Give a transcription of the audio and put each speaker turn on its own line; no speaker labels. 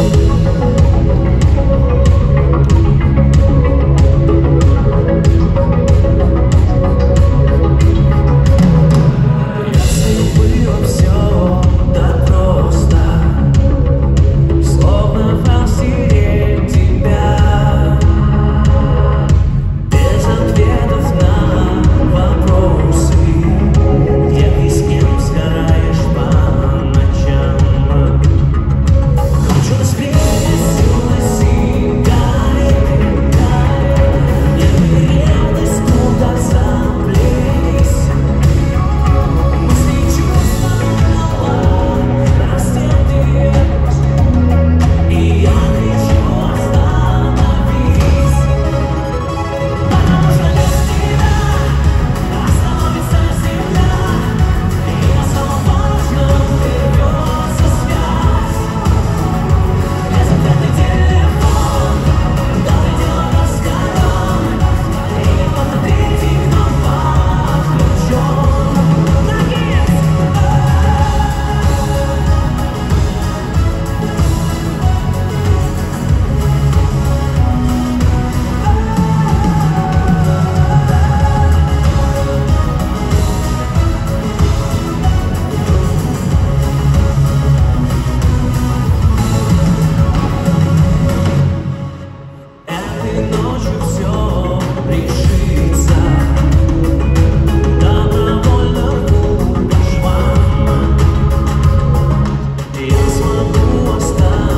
Thank mostrar.